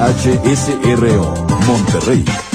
XHSRO, Monterrey.